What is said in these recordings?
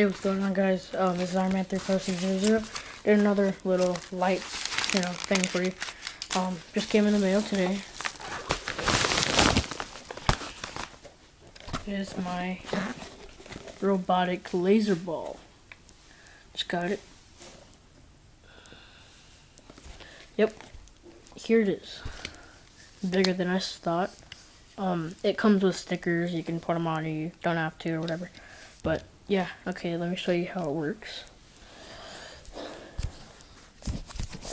Hey, what's going on, guys? Um, this is Iron Man 34600. Did another little light, you know, thing for you. Um, just came in the mail today. Here's my robotic laser ball. Just got it. Yep. Here it is. Bigger than I thought. Um, it comes with stickers. You can put them on. You don't have to or whatever. But yeah, okay. Let me show you how it works.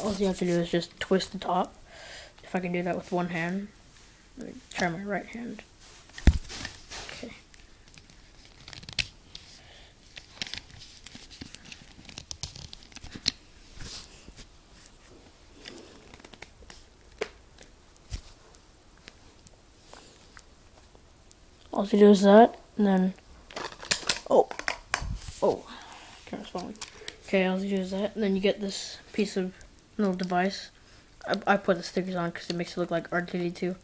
All you have to do is just twist the top. If I can do that with one hand, let me try my right hand. Okay. All you do is that, and then, oh, falling. Okay, do is that, and then you get this piece of little device. I, I put the stickers on because it makes it look like R2D2.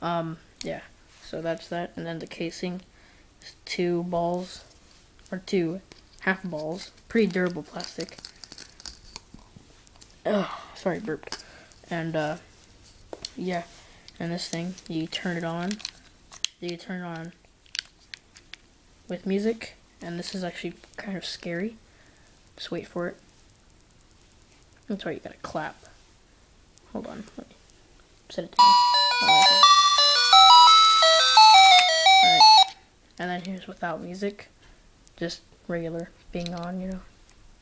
Um, yeah, so that's that, and then the casing is two balls, or two half balls, pretty durable plastic. Oh, sorry, burped. And, uh, yeah, and this thing, you turn it on, you turn it on with music, and this is actually kind of scary. Just wait for it. That's why you gotta clap. Hold on, let me set it down. Alright. And then here's without music. Just regular being on, you know.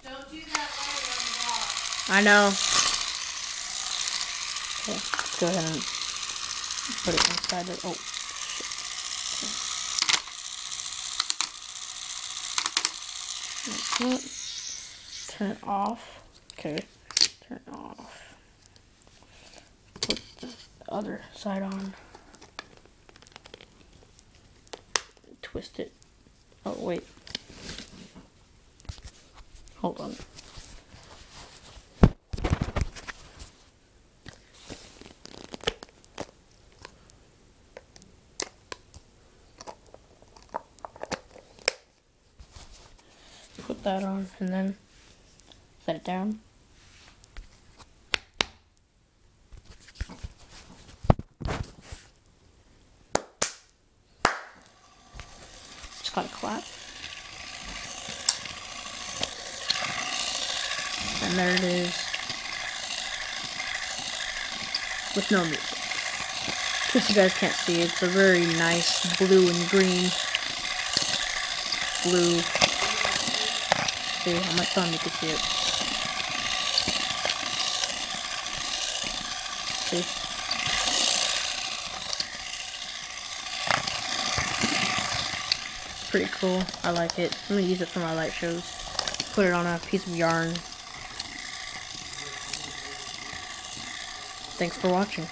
Don't do that I know. Okay, let's go ahead and put it inside the. Oh, Like. Turn off. Okay, turn off. Put the other side on. Twist it. Oh, wait. Hold on. put that on and then set it down. Just gotta clap. And there it is. With no music. Just you guys can't see, it's a very nice blue and green. Blue see see it. See? It's pretty cool. I like it. I'm gonna use it for my light shows. Put it on a piece of yarn. Thanks for watching.